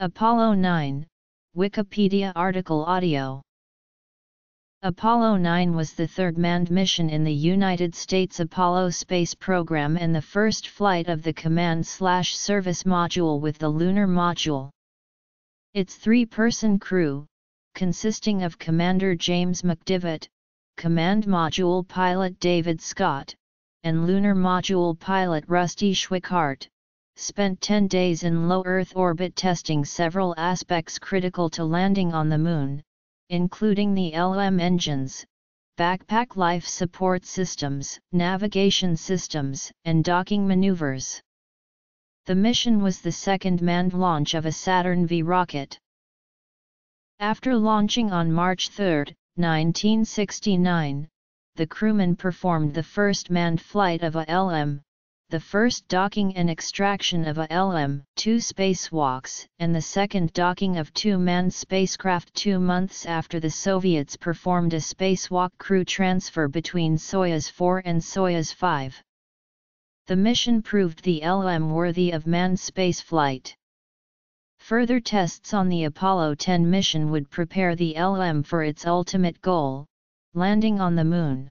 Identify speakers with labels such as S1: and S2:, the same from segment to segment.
S1: Apollo 9, Wikipedia article audio Apollo 9 was the third manned mission in the United States Apollo space program and the first flight of the command-slash-service Module with the Lunar Module. Its three-person crew, consisting of Commander James McDivitt, Command Module pilot David Scott, and Lunar Module pilot Rusty Schweickart, spent 10 days in low Earth orbit testing several aspects critical to landing on the Moon, including the LM engines, backpack life support systems, navigation systems, and docking maneuvers. The mission was the second manned launch of a Saturn V rocket. After launching on March 3, 1969, the crewmen performed the first manned flight of a LM, the first docking and extraction of a LM, two spacewalks, and the second docking of two manned spacecraft two months after the Soviets performed a spacewalk crew transfer between Soyuz 4 and Soyuz 5. The mission proved the LM worthy of manned spaceflight. Further tests on the Apollo 10 mission would prepare the LM for its ultimate goal, landing on the Moon.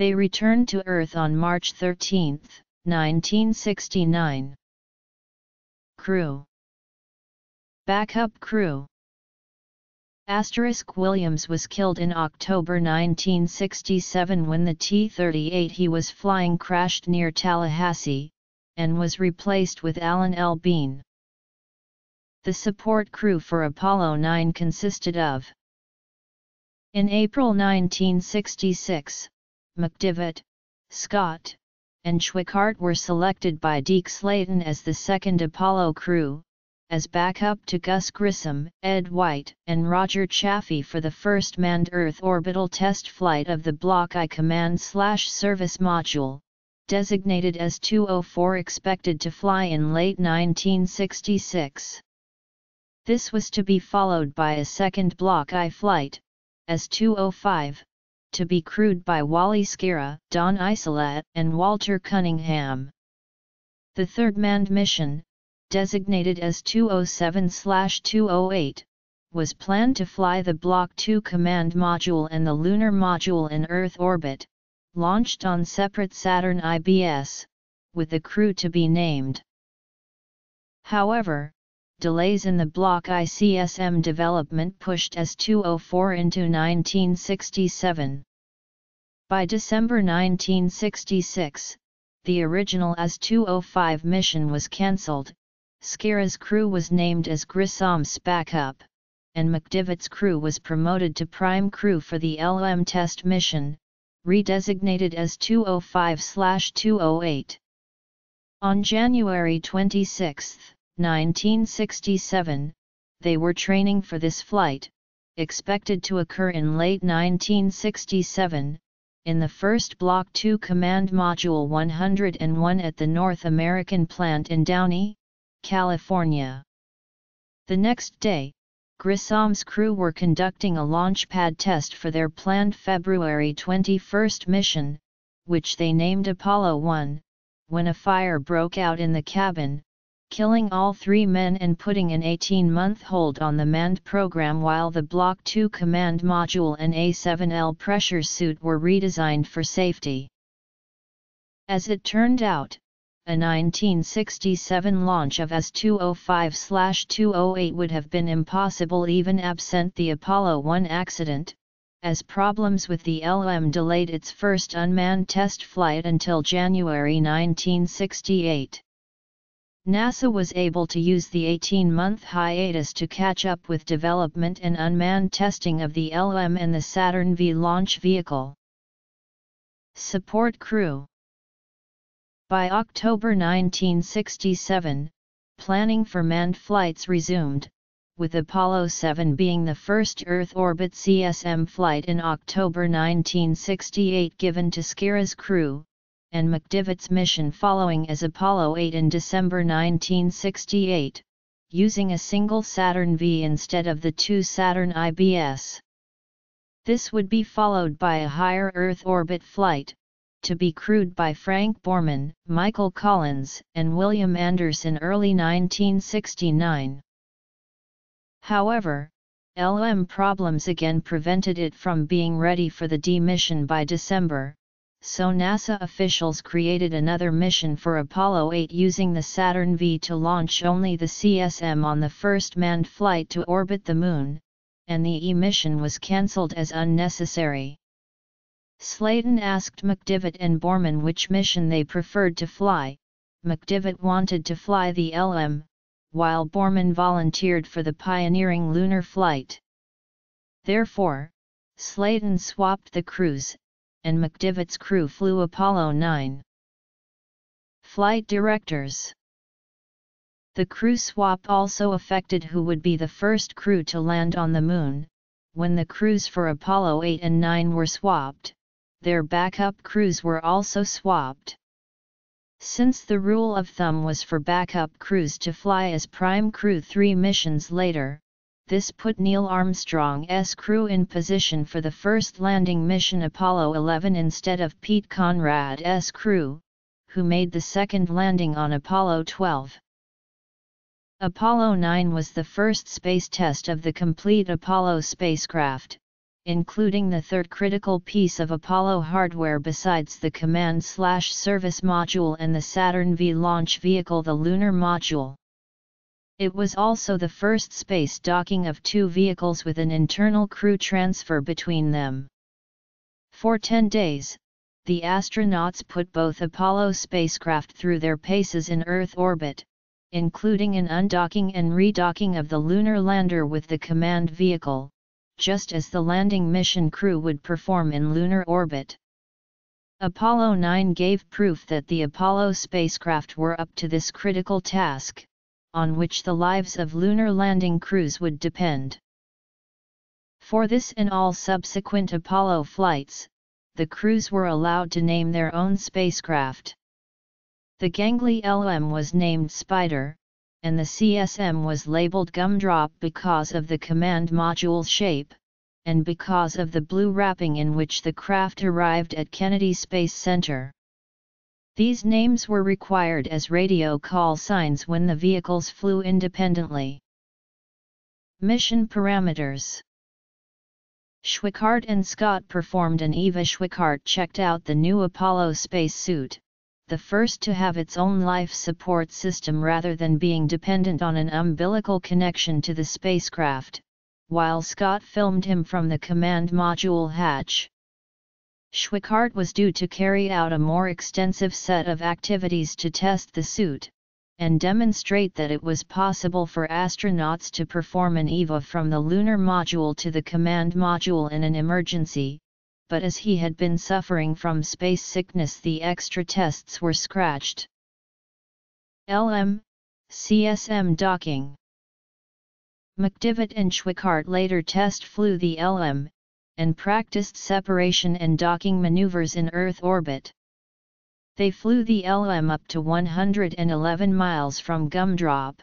S1: They returned to Earth on March 13, 1969. Crew Backup crew Asterisk Williams was killed in October 1967 when the T-38 he was flying crashed near Tallahassee, and was replaced with Alan L. Bean. The support crew for Apollo 9 consisted of In April 1966, McDivitt, Scott, and Schweickart were selected by Deke Slayton as the second Apollo crew, as backup to Gus Grissom, Ed White, and Roger Chaffee for the first manned Earth orbital test flight of the Block I Command-Service Module, designated as 204 expected to fly in late 1966. This was to be followed by a second Block I flight, as 205, to be crewed by Wally Schirra, Donn Eisele, and Walter Cunningham. The third manned mission, designated as 207-208, was planned to fly the Block 2 command module and the lunar module in Earth orbit, launched on separate Saturn IBS, with the crew to be named. However, delays in the Block ICSM development pushed S-204 into 1967. By December 1966, the original S-205 mission was cancelled, Schirra's crew was named as Grissom's backup, and McDivitt's crew was promoted to prime crew for the LM test mission, redesignated as 205-208. On January 26, 1967, they were training for this flight, expected to occur in late 1967, in the first Block 2 Command Module 101 at the North American plant in Downey, California. The next day, Grissom's crew were conducting a launch pad test for their planned February 21 mission, which they named Apollo 1, when a fire broke out in the cabin, killing all three men and putting an 18-month hold on the manned program while the Block 2 command module and A7L pressure suit were redesigned for safety. As it turned out, a 1967 launch of S-205-208 would have been impossible even absent the Apollo 1 accident, as problems with the LM delayed its first unmanned test flight until January 1968. NASA was able to use the 18-month hiatus to catch up with development and unmanned testing of the LM and the Saturn V launch vehicle. Support Crew By October 1967, planning for manned flights resumed, with Apollo 7 being the first Earth orbit CSM flight in October 1968 given to Schirra's crew, and McDivitt's mission following as Apollo 8 in December 1968, using a single Saturn V instead of the two Saturn IBS. This would be followed by a higher Earth orbit flight, to be crewed by Frank Borman, Michael Collins, and William Anderson early 1969. However, LM problems again prevented it from being ready for the D mission by December, so NASA officials created another mission for Apollo 8 using the Saturn V to launch only the CSM on the first manned flight to orbit the Moon, and the E mission was cancelled as unnecessary. Slayton asked McDivitt and Borman which mission they preferred to fly, McDivitt wanted to fly the LM, while Borman volunteered for the pioneering lunar flight. Therefore, Slayton swapped the crews, and McDivitt's crew flew Apollo 9. Flight Directors The crew swap also affected who would be the first crew to land on the Moon, when the crews for Apollo 8 and 9 were swapped, their backup crews were also swapped. Since the rule of thumb was for backup crews to fly as prime crew three missions later, this put Neil Armstrong's crew in position for the first landing mission Apollo 11 instead of Pete Conrad's crew, who made the second landing on Apollo 12. Apollo 9 was the first space test of the complete Apollo spacecraft, including the third critical piece of Apollo hardware besides the command-slash-service module and the Saturn V launch vehicle the Lunar Module. It was also the first space docking of two vehicles with an internal crew transfer between them. For 10 days, the astronauts put both Apollo spacecraft through their paces in Earth orbit, including an undocking and redocking of the lunar lander with the command vehicle, just as the landing mission crew would perform in lunar orbit. Apollo 9 gave proof that the Apollo spacecraft were up to this critical task, on which the lives of lunar landing crews would depend. For this and all subsequent Apollo flights, the crews were allowed to name their own spacecraft. The Gangly LM was named Spider, and the CSM was labeled Gumdrop because of the command module shape, and because of the blue wrapping in which the craft arrived at Kennedy Space Center. These names were required as radio call signs when the vehicles flew independently. Mission Parameters Schweickart and Scott performed an EVA Schweickart checked out the new Apollo spacesuit, the first to have its own life support system rather than being dependent on an umbilical connection to the spacecraft, while Scott filmed him from the command module hatch. Schweickart was due to carry out a more extensive set of activities to test the suit, and demonstrate that it was possible for astronauts to perform an EVA from the lunar module to the command module in an emergency, but as he had been suffering from space sickness the extra tests were scratched. LM, CSM docking McDivitt and Schweickart later test flew the LM, and practiced separation and docking maneuvers in Earth orbit. They flew the LM up to 111 miles from Gumdrop,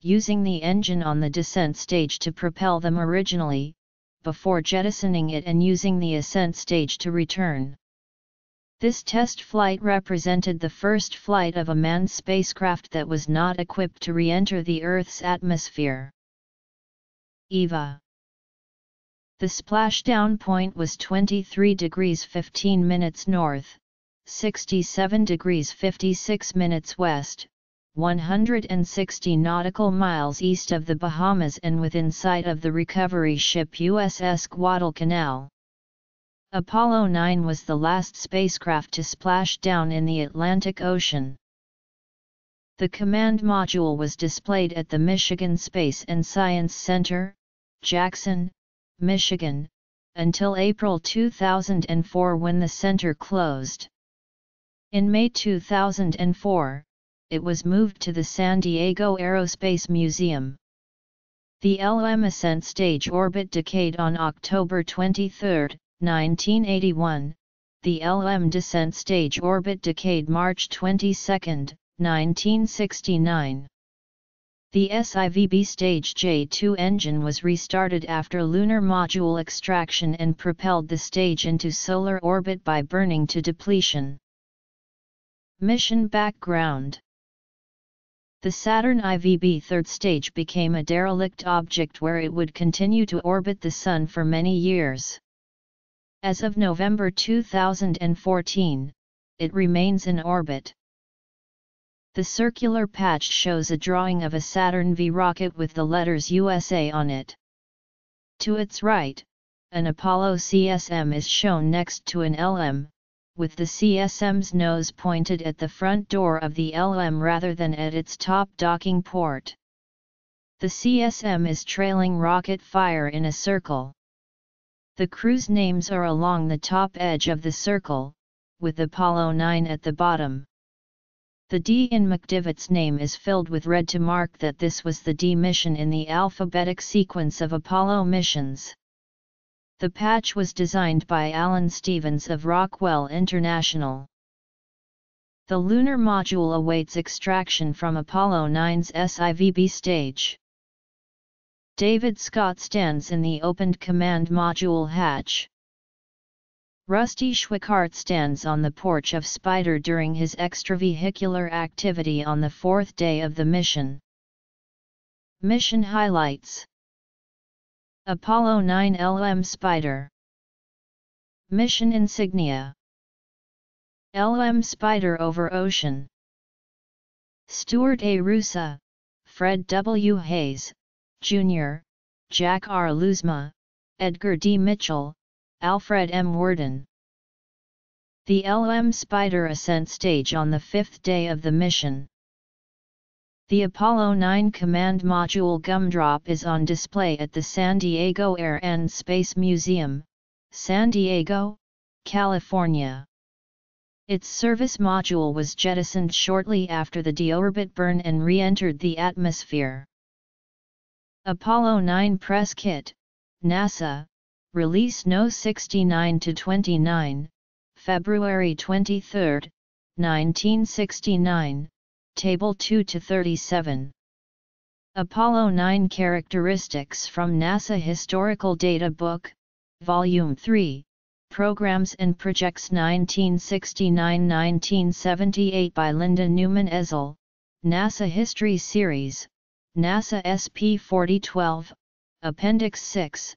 S1: using the engine on the descent stage to propel them originally, before jettisoning it and using the ascent stage to return. This test flight represented the first flight of a manned spacecraft that was not equipped to re-enter the Earth's atmosphere. EVA The splashdown point was 23 degrees 15 minutes north, 67 degrees 56 minutes west, 160 nautical miles east of the Bahamas and within sight of the recovery ship USS Guadalcanal. Apollo 9 was the last spacecraft to splash down in the Atlantic Ocean. The command module was displayed at the Michigan Space and Science Center, Jackson, Michigan, until April 2004 when the center closed. In May 2004, it was moved to the San Diego Aerospace Museum. The LM ascent stage orbit decayed on October 23, 1981, the LM descent stage orbit decayed March 22, 1969. The SIVB Stage J2 engine was restarted after lunar module extraction and propelled the stage into solar orbit by burning to depletion. Mission background The Saturn IVB third stage became a derelict object where it would continue to orbit the Sun for many years. As of November 2014, it remains in orbit. The circular patch shows a drawing of a Saturn V rocket with the letters USA on it. To its right, an Apollo CSM is shown next to an LM, with the CSM's nose pointed at the front door of the LM rather than at its top docking port. The CSM is trailing rocket fire in a circle. The crew's names are along the top edge of the circle, with Apollo 9 at the bottom. The D in McDivitt's name is filled with red to mark that this was the D mission in the alphabetic sequence of Apollo missions. The patch was designed by Alan Stevens of Rockwell International. The lunar module awaits extraction from Apollo 9's SIVB stage. David Scott stands in the opened command module hatch. Rusty Schweickart stands on the porch of Spider during his extravehicular activity on the fourth day of the mission. Mission Highlights Apollo 9 LM Spider Mission Insignia LM Spider over Ocean Stuart A. Roosa, Fred W. Haise, Jr., Jack R. Lousma, Edgar D. Mitchell, Alfred M. Worden. The LM Spider ascent stage on the fifth day of the mission. The Apollo 9 command module gumdrop is on display at the San Diego Air and Space Museum, San Diego, California. Its service module was jettisoned shortly after the deorbit burn and re-entered the atmosphere. Apollo 9 Press Kit, NASA, Release No. 69 to 29, February 23, 1969, Table 2 to 37. Apollo 9 Characteristics from NASA Historical Data Book, Volume 3, Programs and Projects 1969-1978 by Linda Neuman Ezell, NASA History Series, NASA SP 4012, Appendix 6,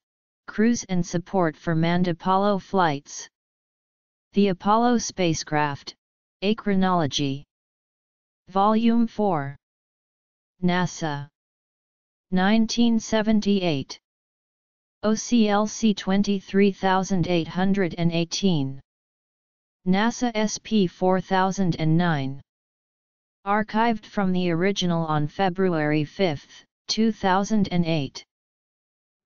S1: Cruise and support for manned Apollo flights. The Apollo spacecraft, A Chronology. Volume 4. NASA. 1978. OCLC 23818. NASA SP 4009. Archived from the original on February 5, 2008.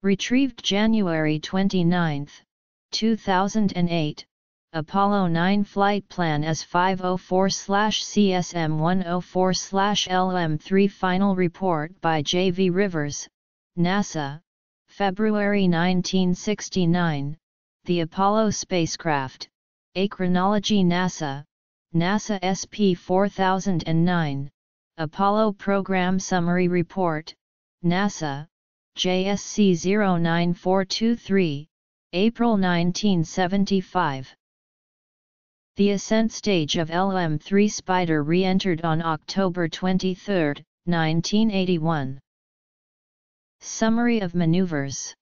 S1: Retrieved January 29, 2008, Apollo 9 flight plan as 504-CSM-104-LM3 Final report by J. V. Rivers, NASA, February 1969, The Apollo spacecraft, A Chronology NASA, NASA SP 4009, Apollo Program Summary Report, NASA, JSC 09423, April 1975. The ascent stage of LM-3 Spider re-entered on October 23, 1981. Summary of maneuvers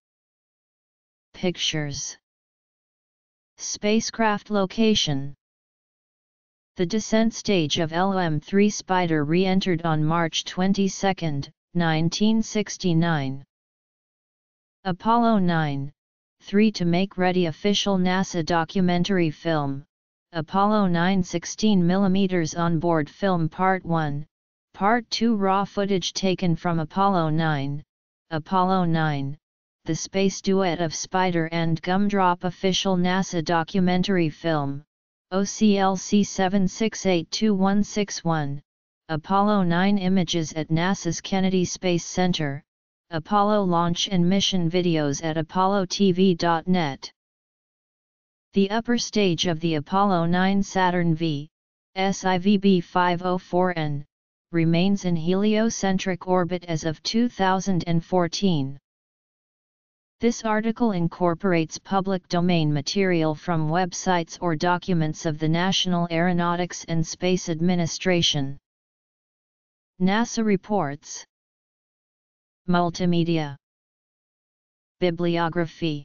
S1: Pictures Spacecraft location The descent stage of LM-3 Spider re-entered on March 22, 1969. Apollo 9, 3 to make ready official NASA documentary film, Apollo 9 16mm onboard film Part 1, Part 2 raw footage taken from Apollo 9, Apollo 9, the space duet of Spider and Gumdrop official NASA documentary film, OCLC 768261, Apollo 9 images at NASA's Kennedy Space Center, Apollo launch and mission videos at apollotv.net. The upper stage of the Apollo 9 Saturn V, SIVB 504N, remains in heliocentric orbit as of 2014. This article incorporates public domain material from websites or documents of the National Aeronautics and Space Administration. NASA reports Multimedia Bibliography